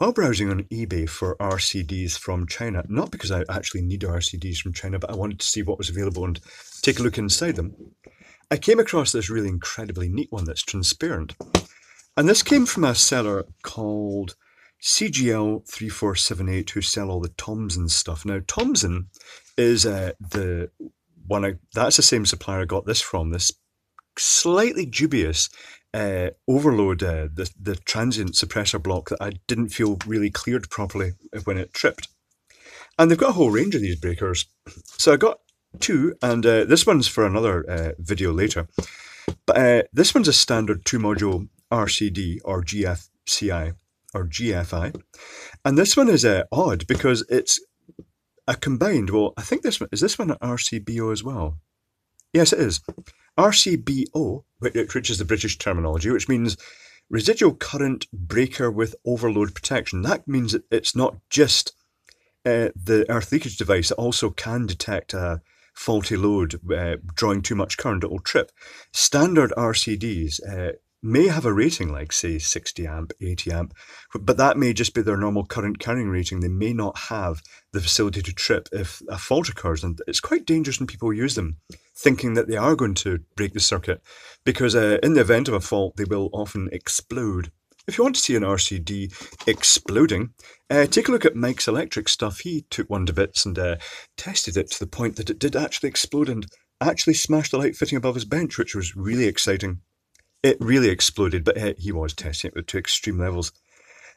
While browsing on eBay for RCDs from China, not because I actually need RCDs from China, but I wanted to see what was available and take a look inside them, I came across this really incredibly neat one that's transparent. And this came from a seller called CGL3478 who sell all the Thomson stuff. Now, Thomson is uh, the one, I, that's the same supplier I got this from, this slightly dubious uh, overload, uh, the, the transient suppressor block that I didn't feel really cleared properly when it tripped. And they've got a whole range of these breakers. So I got two, and uh, this one's for another uh, video later. But uh, this one's a standard two module RCD or GFCI or GFI. And this one is uh, odd because it's a combined, well, I think this one, is this one an RCBO as well? Yes, it is. RCBO, which is the British terminology, which means residual current breaker with overload protection. That means that it's not just uh, the earth leakage device, it also can detect a faulty load uh, drawing too much current, it will trip. Standard RCDs uh, may have a rating like, say, 60 amp, 80 amp, but that may just be their normal current carrying rating. They may not have the facility to trip if a fault occurs. And it's quite dangerous when people use them thinking that they are going to break the circuit because uh, in the event of a fault, they will often explode. If you want to see an RCD exploding, uh, take a look at Mike's electric stuff. He took one to bits and uh, tested it to the point that it did actually explode and actually smashed the light fitting above his bench, which was really exciting. It really exploded, but uh, he was testing it to extreme levels.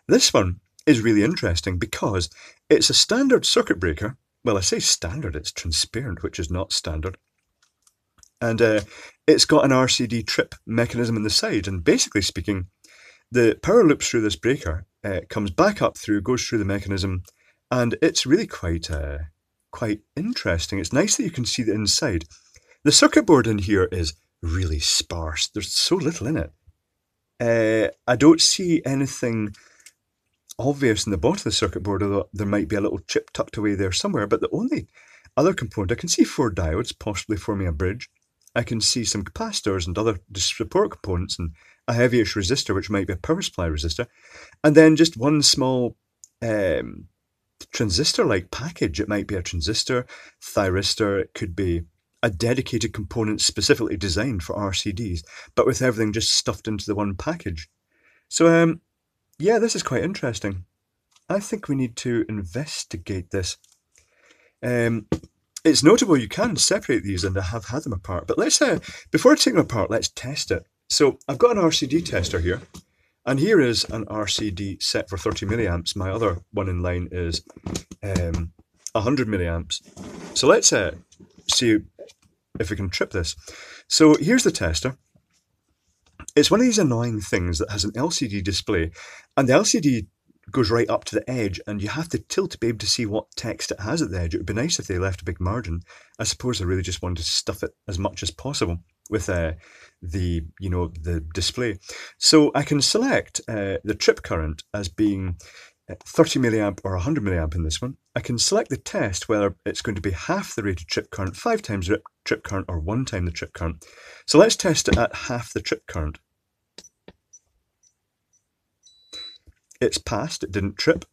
This one is really interesting because it's a standard circuit breaker. Well, I say standard, it's transparent, which is not standard. And uh, it's got an RCD trip mechanism in the side. And basically speaking, the power loops through this breaker, uh, comes back up through, goes through the mechanism, and it's really quite uh, quite interesting. It's nice that you can see the inside. The circuit board in here is really sparse. There's so little in it. Uh, I don't see anything obvious in the bottom of the circuit board, although there might be a little chip tucked away there somewhere. But the only other component, I can see four diodes, possibly forming a bridge. I can see some capacitors and other support components and a heavyish resistor, which might be a power supply resistor. And then just one small um, transistor-like package. It might be a transistor, thyristor, it could be a dedicated component specifically designed for RCDs, but with everything just stuffed into the one package. So, um, yeah, this is quite interesting. I think we need to investigate this. Um, it's notable you can separate these and I have had them apart, but let's, uh, before take them apart, let's test it. So I've got an RCD tester here, and here is an RCD set for 30 milliamps. My other one in line is um, 100 milliamps. So let's uh, see if we can trip this. So here's the tester. It's one of these annoying things that has an LCD display, and the LCD goes right up to the edge, and you have to tilt to be able to see what text it has at the edge. It would be nice if they left a big margin. I suppose I really just wanted to stuff it as much as possible with uh, the you know the display. So I can select uh, the trip current as being 30 milliamp or 100 milliamp in this one. I can select the test whether it's going to be half the rated trip current, five times trip current, or one time the trip current. So let's test it at half the trip current. It's passed, it didn't trip.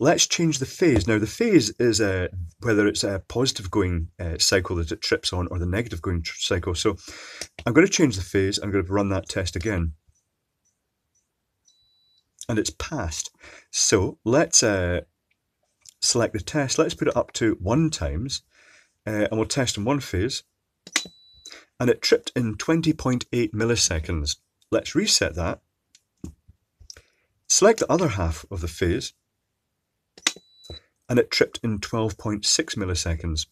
Let's change the phase. Now the phase is uh, whether it's a positive going uh, cycle that it trips on or the negative going cycle. So I'm going to change the phase. I'm going to run that test again and it's passed. So let's uh, select the test. Let's put it up to one times uh, and we'll test in one phase. And it tripped in 20.8 milliseconds. Let's reset that. Select the other half of the phase and it tripped in 12.6 milliseconds.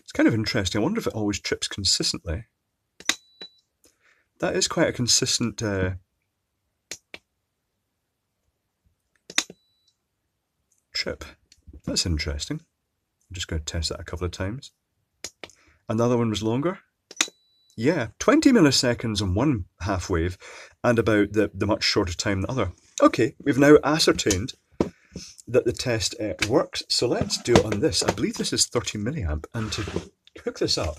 It's kind of interesting. I wonder if it always trips consistently. That is quite a consistent uh, trip. That's interesting. I'm just going to test that a couple of times. Another one was longer. Yeah, 20 milliseconds on one half wave and about the, the much shorter time the other. Okay, we've now ascertained that the test uh, works. So let's do it on this. I believe this is 30 milliamp. And to hook this up,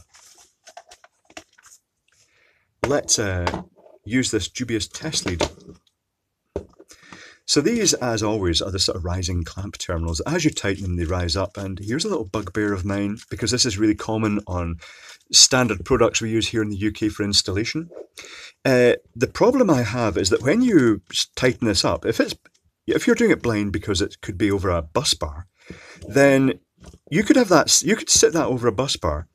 let's uh, use this dubious test lead. So these, as always, are the sort of rising clamp terminals. As you tighten them, they rise up. And here's a little bugbear of mine, because this is really common on standard products we use here in the UK for installation. Uh, the problem I have is that when you tighten this up, if it's if you're doing it blind because it could be over a bus bar, then you could have that you could sit that over a bus bar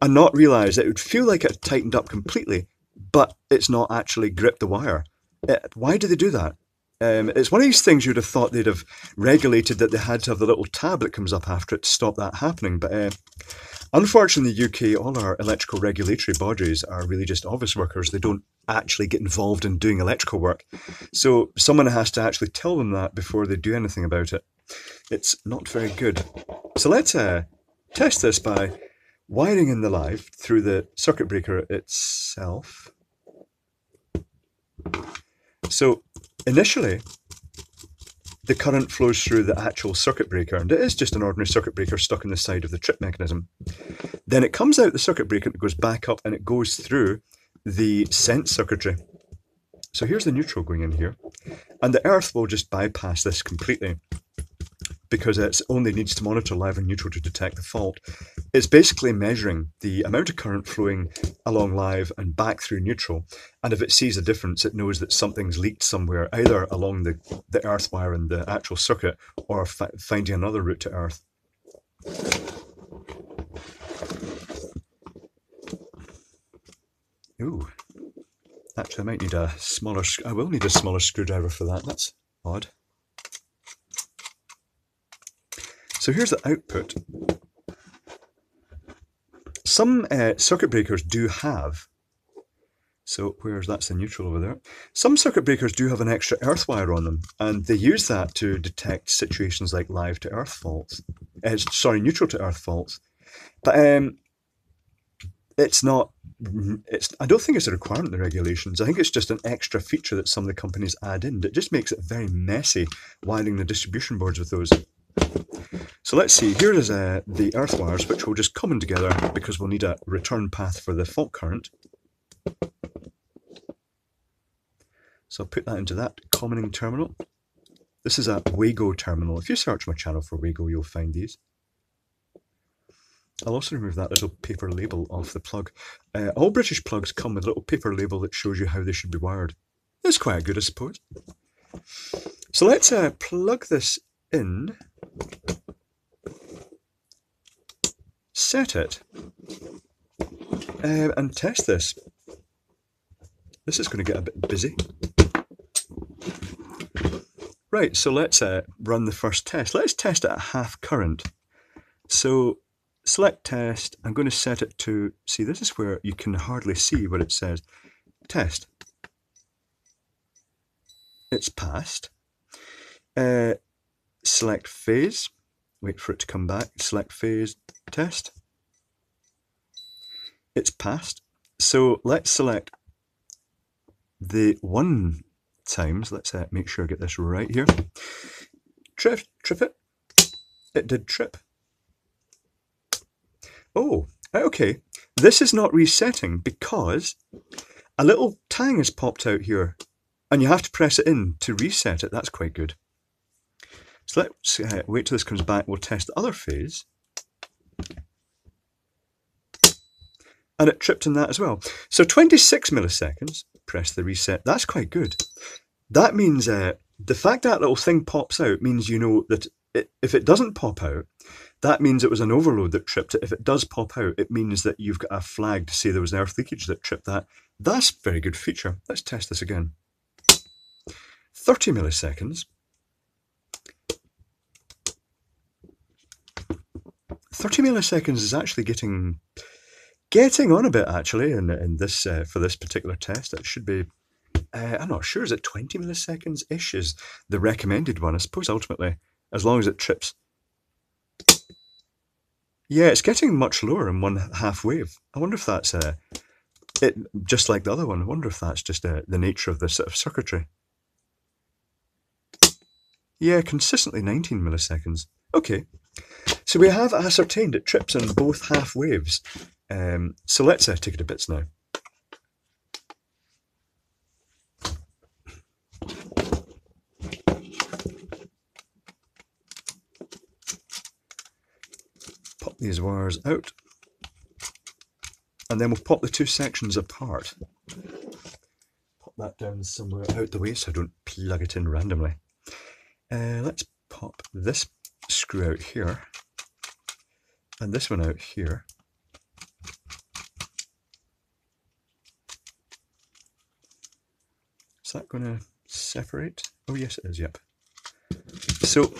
and not realize it would feel like it tightened up completely, but it's not actually gripped the wire. Uh, why do they do that? Um, it's one of these things you'd have thought they'd have regulated that they had to have the little tab that comes up after it to stop that happening. But uh, unfortunately, in the UK, all our electrical regulatory bodies are really just office workers. They don't actually get involved in doing electrical work. So someone has to actually tell them that before they do anything about it. It's not very good. So let's uh, test this by wiring in the live through the circuit breaker itself. So Initially, the current flows through the actual circuit breaker, and it is just an ordinary circuit breaker stuck in the side of the trip mechanism. Then it comes out the circuit breaker it goes back up and it goes through the sense circuitry. So here's the neutral going in here, and the earth will just bypass this completely because it only needs to monitor live and neutral to detect the fault. It's basically measuring the amount of current flowing along live and back through neutral. And if it sees a difference, it knows that something's leaked somewhere, either along the, the earth wire and the actual circuit or fi finding another route to earth. Ooh. Actually, I might need a smaller, I will need a smaller screwdriver for that. That's odd. So here's the output. Some uh, circuit breakers do have, so where's that's the neutral over there. Some circuit breakers do have an extra earth wire on them, and they use that to detect situations like live to earth faults. Uh, sorry, neutral to earth faults. But um, it's not it's I don't think it's a requirement in the regulations. I think it's just an extra feature that some of the companies add in. It just makes it very messy wiring the distribution boards with those. So let's see, here is uh, the earth wires which will just come in together because we'll need a return path for the fault current. So I'll put that into that commoning terminal. This is a Wago terminal. If you search my channel for Wago, you'll find these. I'll also remove that little paper label off the plug. Uh, all British plugs come with a little paper label that shows you how they should be wired. That's quite good, I suppose. So let's uh, plug this in set it uh, and test this. This is going to get a bit busy. Right, so let's uh, run the first test. Let's test it at half current. So select test. I'm going to set it to, see this is where you can hardly see what it says. Test. It's passed. Uh, select phase. Wait for it to come back. Select phase, test. It's passed. So let's select the one times. Let's uh, make sure I get this right here. Trip, trip it. It did trip. Oh, okay. This is not resetting because a little tang has popped out here and you have to press it in to reset it. That's quite good. So let's uh, wait till this comes back. We'll test the other phase. And it tripped in that as well. So 26 milliseconds, press the reset. That's quite good. That means uh, the fact that little thing pops out means you know that it, if it doesn't pop out, that means it was an overload that tripped it. If it does pop out, it means that you've got a flag to say there was an earth leakage that tripped that. That's a very good feature. Let's test this again. 30 milliseconds. 30 milliseconds is actually getting getting on a bit actually in, in this uh, for this particular test. It should be uh, I'm not sure. Is it 20 milliseconds ish is the recommended one? I suppose ultimately, as long as it trips. Yeah, it's getting much lower in one half wave. I wonder if that's uh, it, just like the other one. I wonder if that's just uh, the nature of the sort of circuitry. Yeah, consistently 19 milliseconds. Okay, so we have ascertained it trips in both half waves. Um, so let's uh, take it to bits now. Pop these wires out. And then we'll pop the two sections apart. Pop that down somewhere out the way so I don't plug it in randomly. Uh, let's pop this screw out here and this one out here Is that going to separate? Oh yes it is, yep. So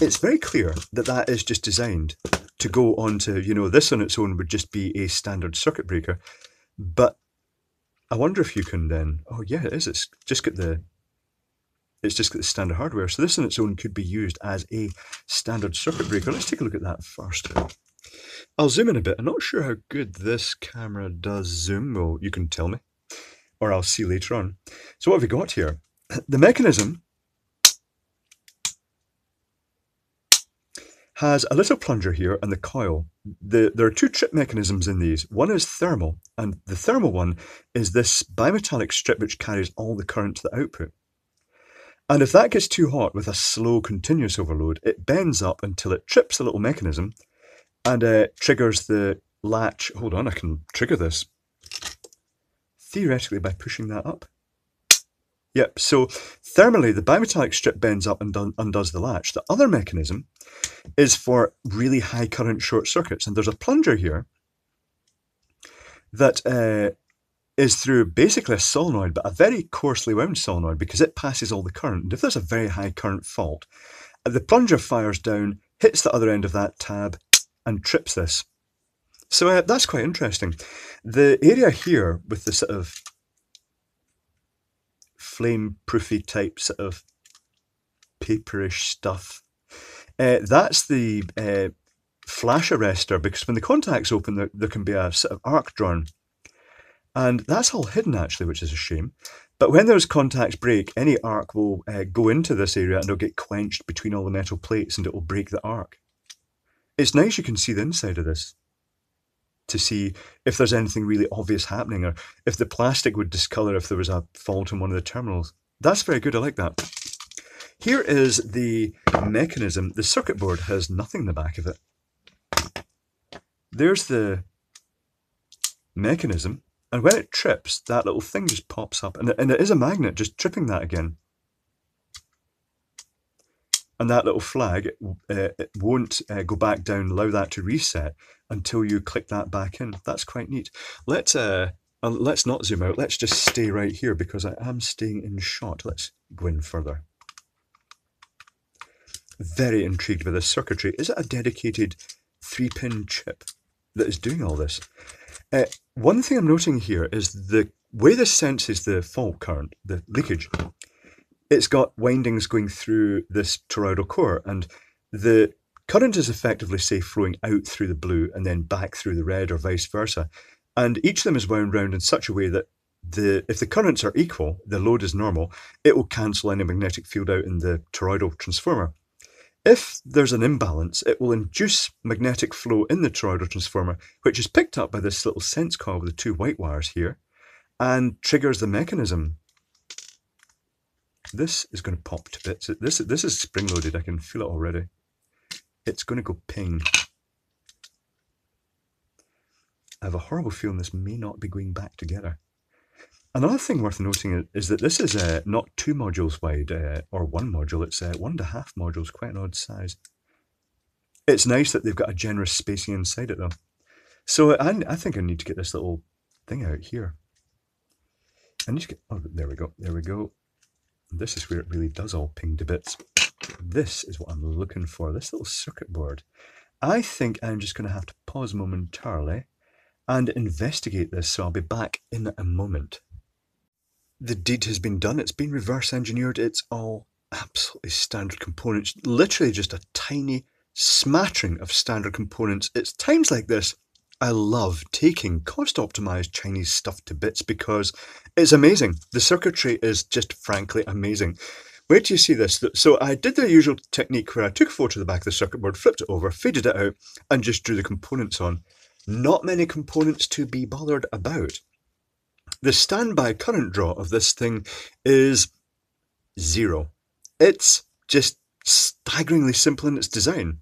it's very clear that that is just designed to go onto, you know, this on its own would just be a standard circuit breaker. But I wonder if you can then, oh yeah, it is, it's just got the, it's just got the standard hardware. So this on its own could be used as a standard circuit breaker. Let's take a look at that first. I'll zoom in a bit. I'm not sure how good this camera does zoom. Well, you can tell me, or I'll see later on. So what have we got here? The mechanism has a little plunger here and the coil. The, there are two trip mechanisms in these. One is thermal, and the thermal one is this bimetallic strip which carries all the current to the output. And if that gets too hot with a slow continuous overload, it bends up until it trips the little mechanism and uh, triggers the latch. Hold on, I can trigger this. Theoretically by pushing that up. Yep, so thermally the bimetallic strip bends up and undoes the latch. The other mechanism is for really high current short circuits. And there's a plunger here that uh, is through basically a solenoid, but a very coarsely wound solenoid because it passes all the current. And if there's a very high current fault, the plunger fires down, hits the other end of that tab, and trips this. So uh, that's quite interesting. The area here with the sort of flame proofy type sort of paperish stuff uh, that's the uh, flash arrestor because when the contacts open, there, there can be a sort of arc drawn. And that's all hidden actually, which is a shame. But when those contacts break, any arc will uh, go into this area and it'll get quenched between all the metal plates and it will break the arc. It's nice you can see the inside of this to see if there's anything really obvious happening or if the plastic would discolor if there was a fault in one of the terminals. That's very good, I like that. Here is the mechanism. The circuit board has nothing in the back of it. There's the mechanism, and when it trips, that little thing just pops up, and, and it is a magnet just tripping that again. And that little flag, uh, it won't uh, go back down, allow that to reset until you click that back in. That's quite neat. Let's, uh, let's not zoom out. Let's just stay right here because I am staying in shot. Let's go in further very intrigued by this circuitry. Is it a dedicated three pin chip that is doing all this? Uh, one thing I'm noting here is the way this senses the fault current, the leakage. It's got windings going through this toroidal core, and the current is effectively, say, flowing out through the blue and then back through the red, or vice versa. And each of them is wound round in such a way that the if the currents are equal, the load is normal, it will cancel any magnetic field out in the toroidal transformer. If there's an imbalance, it will induce magnetic flow in the toroidal transformer, which is picked up by this little sense coil with the two white wires here, and triggers the mechanism. This is going to pop to bits. This, this is spring-loaded, I can feel it already. It's going to go ping. I have a horrible feeling this may not be going back together. Another thing worth noting is that this is uh, not two modules wide uh, or one module, it's uh, one and a half modules, quite an odd size. It's nice that they've got a generous spacing inside it though. So I, I think I need to get this little thing out here. I need to get, oh, there we go, there we go. This is where it really does all ping to bits. This is what I'm looking for, this little circuit board. I think I'm just going to have to pause momentarily and investigate this, so I'll be back in a moment the deed has been done. It's been reverse engineered. It's all absolutely standard components. Literally just a tiny smattering of standard components. It's times like this I love taking cost optimized Chinese stuff to bits because it's amazing. The circuitry is just frankly amazing. Where do you see this. So I did the usual technique where I took a photo of the back of the circuit board, flipped it over, faded it out, and just drew the components on. Not many components to be bothered about. The standby current draw of this thing is zero. It's just staggeringly simple in its design.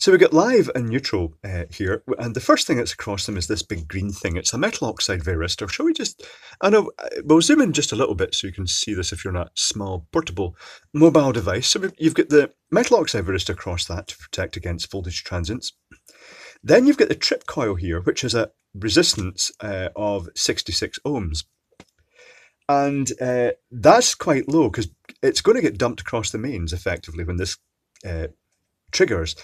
So we get live and neutral uh, here, and the first thing that's across them is this big green thing. It's a metal oxide varistor. Shall we just, I know, uh, we'll zoom in just a little bit so you can see this if you're on a small portable mobile device. So you've got the metal oxide varistor across that to protect against voltage transients. Then you've got the trip coil here, which has a resistance uh, of 66 ohms. And uh, that's quite low because it's going to get dumped across the mains effectively when this uh, triggers.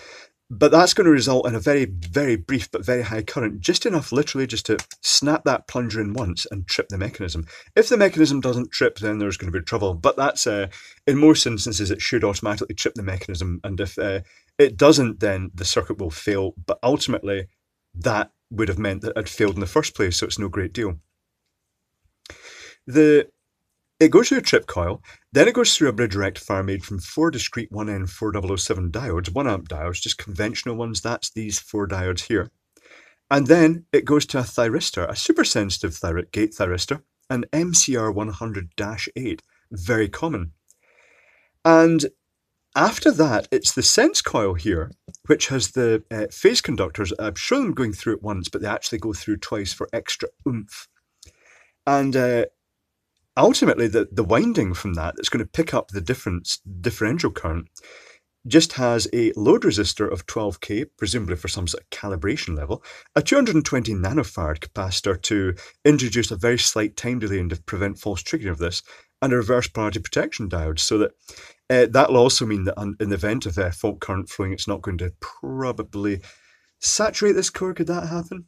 But that's going to result in a very, very brief but very high current, just enough literally just to snap that plunger in once and trip the mechanism. If the mechanism doesn't trip, then there's going to be trouble. But that's, uh, in most instances, it should automatically trip the mechanism. And if uh, it doesn't, then the circuit will fail. But ultimately, that would have meant that it failed in the first place, so it's no great deal. The it goes through a trip coil, then it goes through a bridge rectifier made from four discrete 1N4007 diodes, 1 amp diodes, just conventional ones, that's these four diodes here. And then it goes to a thyristor, a super sensitive gate thyristor, an MCR100-8, very common. And after that, it's the sense coil here, which has the uh, phase conductors. I've shown them going through it once, but they actually go through twice for extra oomph. And uh, ultimately the, the winding from that that's going to pick up the difference differential current just has a load resistor of 12k, presumably for some sort of calibration level, a 220 nanofarad capacitor to introduce a very slight time delay and to prevent false triggering of this, and a reverse polarity protection diode, so that uh, that'll also mean that in the event of uh, fault current flowing, it's not going to probably saturate this core. Could that happen?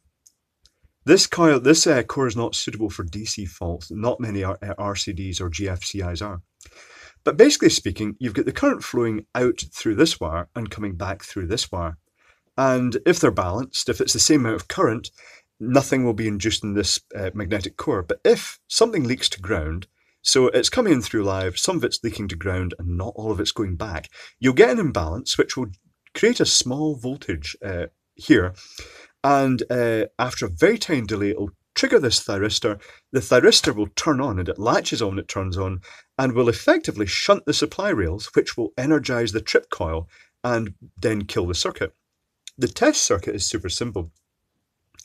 This coil, this uh, core is not suitable for DC faults. Not many R- uh, RCDs or GFCIs are. But basically speaking, you've got the current flowing out through this wire and coming back through this wire. And if they're balanced, if it's the same amount of current, nothing will be induced in this uh, magnetic core. But if something leaks to ground, so it's coming in through live, some of it's leaking to ground and not all of it's going back, you'll get an imbalance which will create a small voltage uh, here and uh, after a very tiny delay, it'll trigger this thyristor. The thyristor will turn on and it latches on, it turns on, and will effectively shunt the supply rails, which will energize the trip coil and then kill the circuit. The test circuit is super simple.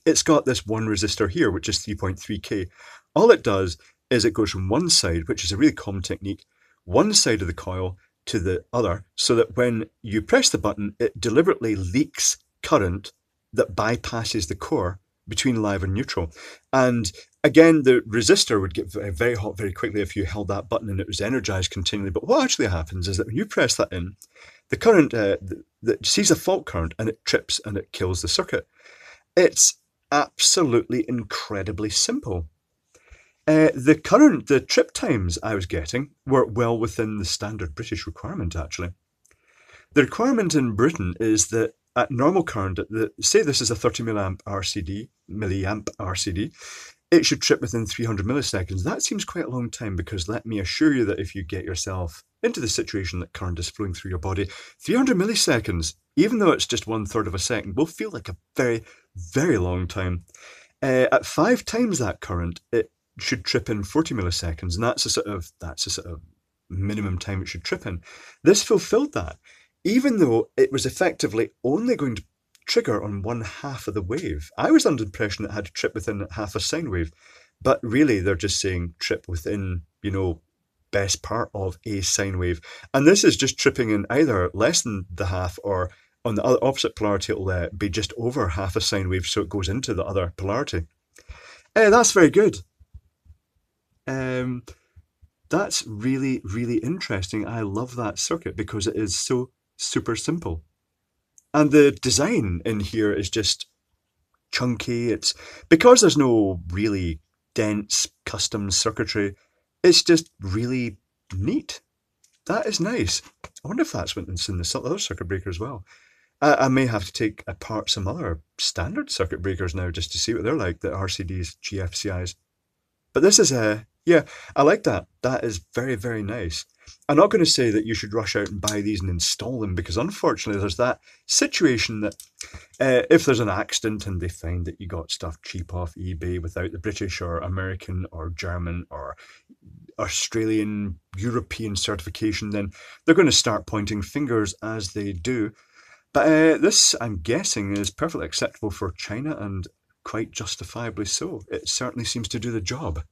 It's got this one resistor here, which is 3.3K. All it does is it goes from one side, which is a really common technique, one side of the coil to the other, so that when you press the button, it deliberately leaks current that bypasses the core between live and neutral. And again, the resistor would get very hot very quickly if you held that button and it was energized continually. But what actually happens is that when you press that in, the current uh, that sees a fault current and it trips and it kills the circuit. It's absolutely incredibly simple. Uh, the current, the trip times I was getting were well within the standard British requirement, actually. The requirement in Britain is that at normal current, the, say this is a 30 milliamp RCD, milliamp RCD, it should trip within 300 milliseconds. That seems quite a long time because let me assure you that if you get yourself into the situation that current is flowing through your body, 300 milliseconds, even though it's just one third of a second, will feel like a very, very long time. Uh, at five times that current, it should trip in 40 milliseconds, and that's a sort of that's a sort of minimum time it should trip in. This fulfilled that even though it was effectively only going to trigger on one half of the wave. I was under the impression it had to trip within half a sine wave, but really they're just saying trip within, you know, best part of a sine wave. And this is just tripping in either less than the half or on the other opposite polarity, it'll uh, be just over half a sine wave, so it goes into the other polarity. Uh, that's very good. Um, that's really, really interesting. I love that circuit because it is so super simple. And the design in here is just chunky. It's because there's no really dense custom circuitry, it's just really neat. That is nice. I wonder if that's what's in the other circuit breaker as well. I, I, may have to take apart some other standard circuit breakers now just to see what they're like, the RCDs, GFCIs. But this is a, yeah, I like that. That is very, very nice. I'm not going to say that you should rush out and buy these and install them because unfortunately there's that situation that uh, if there's an accident and they find that you got stuff cheap off eBay without the British or American or German or Australian European certification, then they're going to start pointing fingers as they do. But uh, this, I'm guessing, is perfectly acceptable for China and quite justifiably so. It certainly seems to do the job.